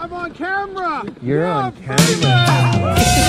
I'm on camera. You're Yeah, on camera.